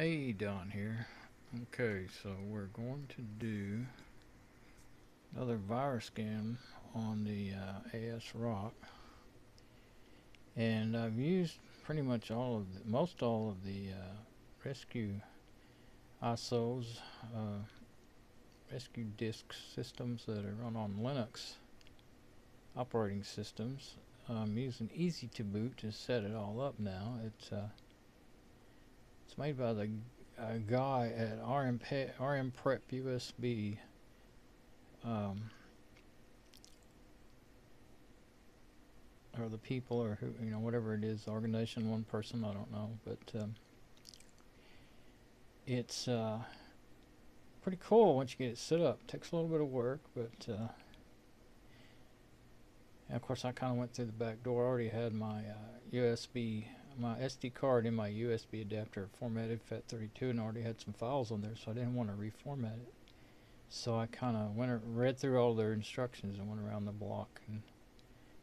Hey, Don here. Okay, so we're going to do another virus scan on the uh, ASRock. And I've used pretty much all of the, most all of the uh, rescue ISOs, uh, rescue disk systems that are run on Linux operating systems. I'm using Easy2Boot to set it all up now. It's uh, it's made by the uh, guy at RM, RMPrepUSB. Um, or the people, or who, you know, whatever it is, organization, one person, I don't know, but um, it's uh, pretty cool once you get it set up. Takes a little bit of work, but uh, of course I kind of went through the back door. I already had my uh, USB, my SD card in my USB adapter formatted FAT32 and already had some files on there, so I didn't want to reformat it. So I kind of went and read through all their instructions and went around the block and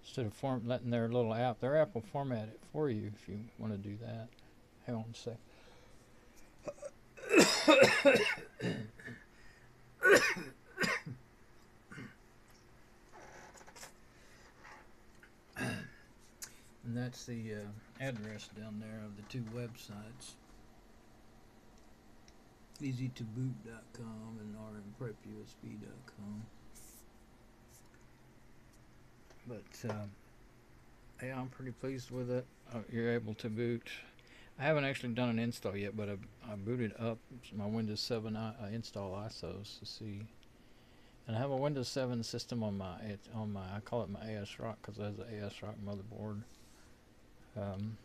instead of form letting their little app, their app will format it for you if you want to do that. Hang on a sec. And that's the uh, address down there of the two websites easy2boot.com and rmprepusb.com but um, yeah I'm pretty pleased with it uh, you're able to boot I haven't actually done an install yet, but I, I booted up my Windows 7 uh, install ISOs to see. And I have a Windows 7 system on my it, on my I call it my ASRock because it has an ASRock motherboard. Um,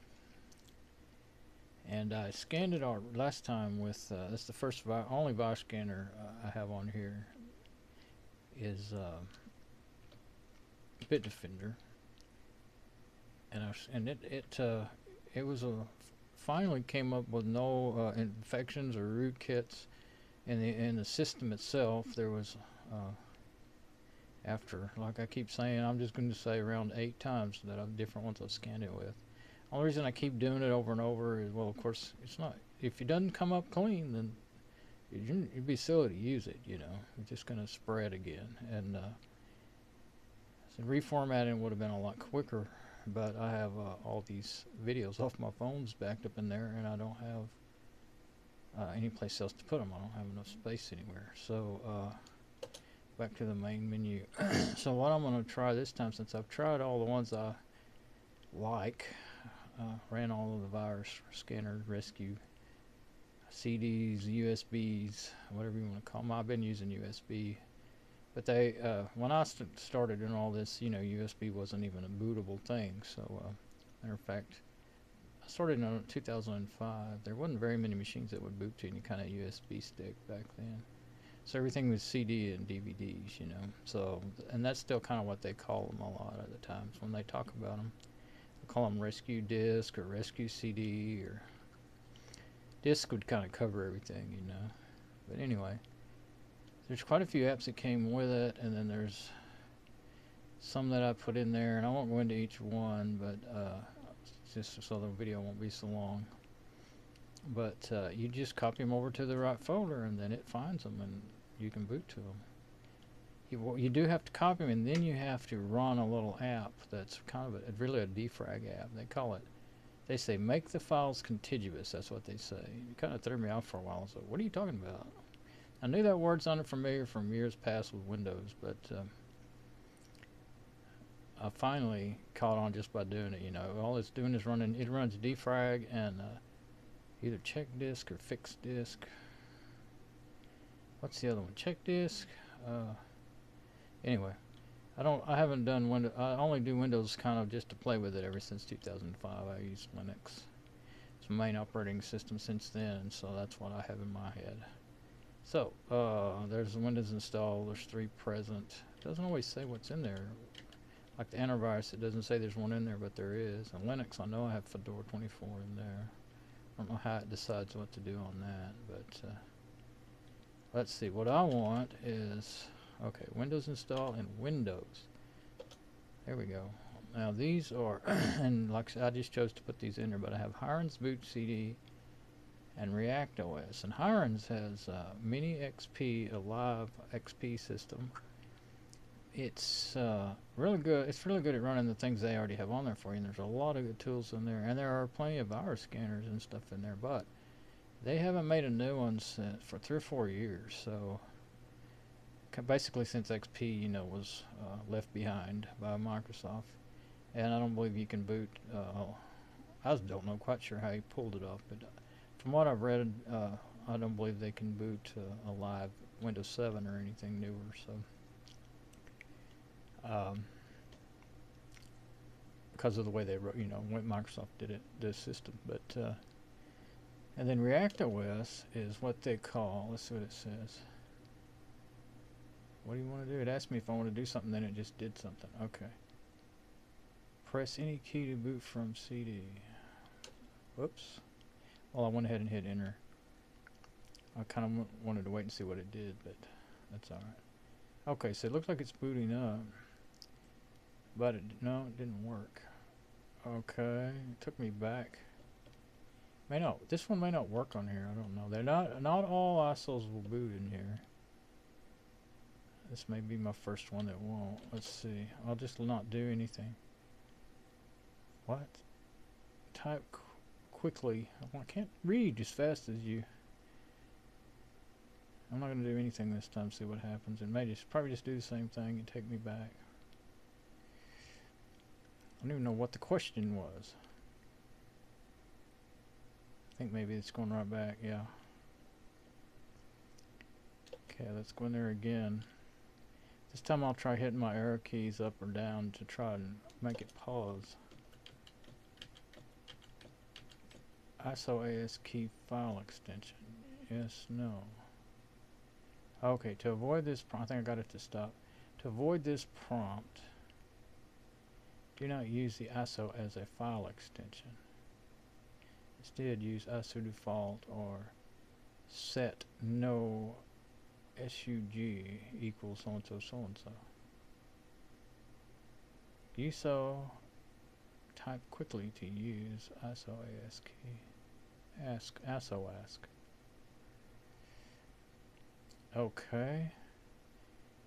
and I scanned it our last time with uh, this is the first vi only virus scanner uh, I have on here is uh, Bitdefender, and I and it it uh, it was a finally came up with no uh, infections or rootkits in the in the system itself. There was uh, after, like I keep saying, I'm just going to say around eight times that I've different ones I've scanned it with. Only reason I keep doing it over and over is, well, of course, it's not. If it doesn't come up clean, then you'd be silly to use it. You know, it's just going to spread again. And uh, so reformatting would have been a lot quicker but I have uh, all these videos off my phones backed up in there and I don't have uh, any place else to put them. I don't have enough space anywhere. So uh, back to the main menu. so what I'm going to try this time, since I've tried all the ones I like, uh, ran all of the virus scanner rescue CDs, USBs, whatever you want to call them. I've been using USB but they, uh, when I st started in all this, you know, USB wasn't even a bootable thing. So, uh, matter of fact, I started in 2005. There wasn't very many machines that would boot to any kind of USB stick back then. So everything was CD and DVDs, you know. So, and that's still kind of what they call them a lot of the times when they talk about them. Call them rescue disc or rescue CD or disc would kind of cover everything, you know. But anyway there's quite a few apps that came with it and then there's some that I put in there and I won't go into each one but uh, just so the video won't be so long but uh, you just copy them over to the right folder and then it finds them and you can boot to them you, you do have to copy them and then you have to run a little app that's kind of a, really a defrag app they call it they say make the files contiguous that's what they say it kind of threw me off for a while I so what are you talking about I knew that word sounded familiar from years past with Windows, but um, I finally caught on just by doing it. You know, all it's doing is running. It runs defrag and uh, either check disk or fix disk. What's the other one? Check disk. Uh, anyway, I don't. I haven't done Windows. I only do Windows kind of just to play with it ever since 2005. I use Linux. It's my main operating system since then, so that's what I have in my head. So, uh, there's Windows installed, there's three present. It doesn't always say what's in there. Like the antivirus, it doesn't say there's one in there, but there is. And Linux, I know I have Fedora 24 in there. I don't know how it decides what to do on that, but uh, let's see. What I want is, okay, Windows install and Windows. There we go. Now these are, and like I, just chose to put these in there, but I have Hiren's boot CD, and ReactOS. And Hiren's has uh, Mini XP, a live XP system. It's uh, really good. It's really good at running the things they already have on there for you. And there's a lot of good tools in there, and there are plenty of virus scanners and stuff in there. But they haven't made a new one since, for three or four years. So basically, since XP, you know, was uh, left behind by Microsoft, and I don't believe you can boot. Uh, I don't know quite sure how he pulled it off, but from what I've read, uh, I don't believe they can boot uh, a live Windows 7 or anything newer. So, um, because of the way they wrote, you know, when Microsoft did it, this system. But uh, and then ReactOS is what they call. Let's see what it says. What do you want to do? It asked me if I want to do something, then it just did something. Okay. Press any key to boot from CD. Whoops. Well, I went ahead and hit enter. I kind of wanted to wait and see what it did, but that's alright. Okay, so it looks like it's booting up. But it, no, it didn't work. Okay, it took me back. May not, this one may not work on here, I don't know. They're not, not all ISOs will boot in here. This may be my first one that won't. Let's see. I'll just not do anything. What? Type quickly. I can't read as fast as you. I'm not going to do anything this time, see what happens. It may just probably just do the same thing and take me back. I don't even know what the question was. I think maybe it's going right back, yeah. Okay, let's go in there again. This time I'll try hitting my arrow keys up or down to try and make it pause. ISO AS key file extension. Yes, no. Okay, to avoid this prompt, I think I got it to stop. To avoid this prompt, do not use the ISO as a file extension. Instead, use ISO default or set no SUG equals so and so so and so. ISO type quickly to use ISO ASCII ask ASO ask. Okay.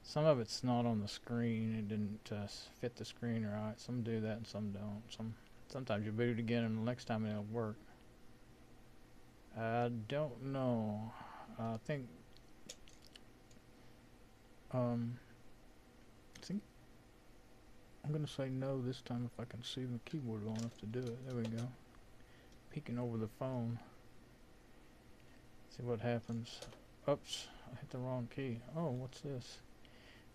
Some of it's not on the screen. It didn't uh, fit the screen right. Some do that and some don't. Some sometimes you boot it again and the next time it'll work. I don't know. I think um I think I'm gonna say no this time if I can see the keyboard long enough to do it. There we go peeking over the phone. See what happens. Oops, I hit the wrong key. Oh, what's this?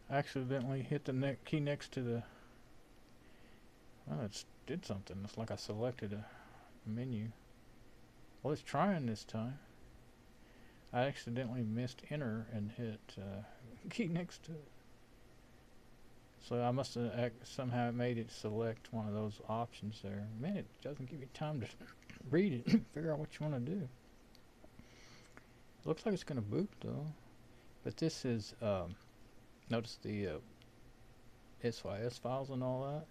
I accidentally hit the ne key next to the... Well, it did something. It's like I selected a menu. Well, it's trying this time. I accidentally missed enter and hit uh, key next to it. So I must have somehow made it select one of those options there. Man, it doesn't give you time to read it and figure out what you want to do. Looks like it's going to boot though. But this is, um, notice the uh, SYS files and all that.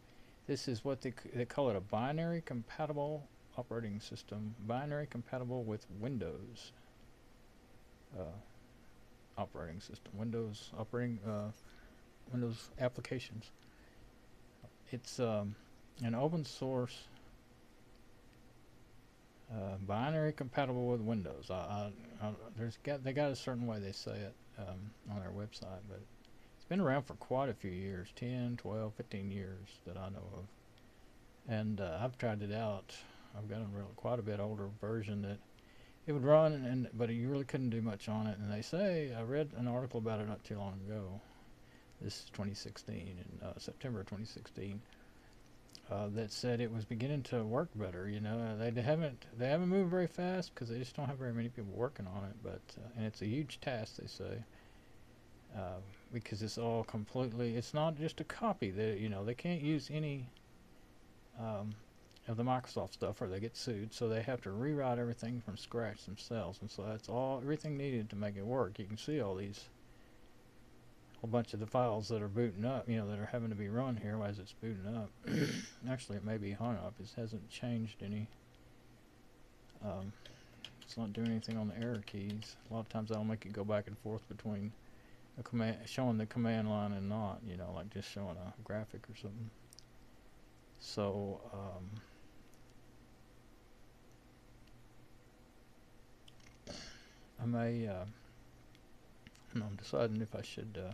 This is what they, they call it a binary compatible operating system. Binary compatible with Windows uh, operating system. Windows operating, uh, Windows applications. It's um, an open source uh, binary compatible with Windows. I, I, I, there's got they got a certain way they say it um, on their website, but it's been around for quite a few years 10, 12, 15 years that I know of. And uh, I've tried it out. I've got a real, quite a bit older version that it would run, and, but you really couldn't do much on it. And they say I read an article about it not too long ago. This is 2016 in uh, September 2016 uh, that said it was beginning to work better. You know, uh, they haven't they haven't moved very fast because they just don't have very many people working on it. But uh, and it's a huge task, they say, uh, because it's all completely. It's not just a copy. They you know they can't use any um, of the Microsoft stuff or they get sued. So they have to rewrite everything from scratch themselves. And so that's all everything needed to make it work. You can see all these whole bunch of the files that are booting up, you know, that are having to be run here as it's booting up. Actually, it may be hung up. It hasn't changed any. Um, it's not doing anything on the error keys. A lot of times that'll make it go back and forth between a command, showing the command line and not, you know, like just showing a graphic or something. So, um, I may, uh, I'm deciding if I should uh,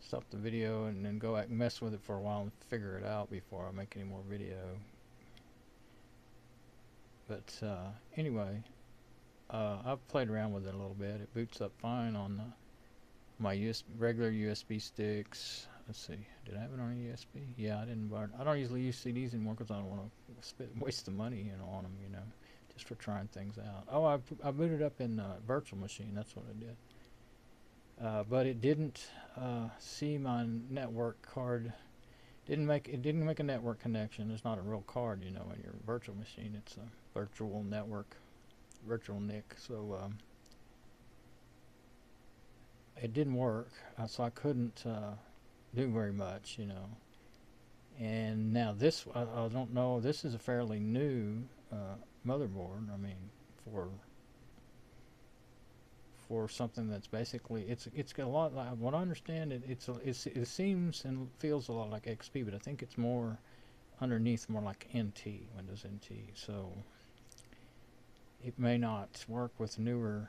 stop the video and then go back and mess with it for a while and figure it out before I make any more video. But uh, anyway, uh, I've played around with it a little bit. It boots up fine on uh, my US regular USB sticks. Let's see, did I have it on a USB? Yeah, I didn't. Buy I don't usually use CDs anymore because I don't want to waste the money, you know, on them, you know, just for trying things out. Oh, I, I booted up in uh, virtual machine. That's what I did. Uh, but it didn't uh, see my network card. Didn't make it didn't make a network connection. It's not a real card, you know, in your virtual machine. It's a virtual network, virtual NIC. So um, it didn't work, uh, so I couldn't uh, do very much, you know. And now this, I, I don't know. This is a fairly new uh, motherboard. I mean, for for something that's basically it's it's got a lot. Like, what I understand, it it's, it's it seems and feels a lot like XP, but I think it's more underneath, more like NT, Windows NT. So it may not work with newer.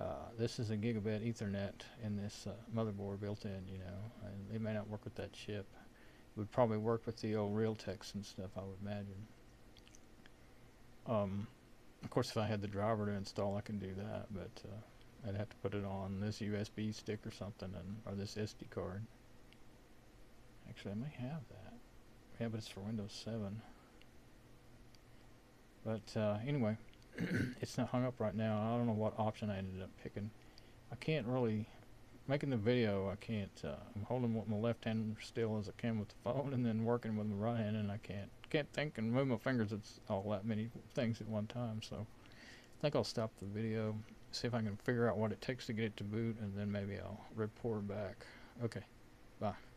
Uh, this is a gigabit Ethernet in this uh, motherboard built in, you know, and it may not work with that chip. It would probably work with the old Realtek and stuff, I would imagine. Um, of course, if I had the driver to install, I can do that, but uh, I'd have to put it on this USB stick or something, and or this SD card. Actually, I may have that. Yeah, but it's for Windows 7. But uh, anyway, it's not hung up right now. I don't know what option I ended up picking. I can't really making the video. I can't. Uh, I'm holding with my left hand still as I can with the phone, and then working with my right hand, and I can't can't think and move my fingers. It's all that many things at one time. So I think I'll stop the video, see if I can figure out what it takes to get it to boot, and then maybe I'll report back. Okay, bye.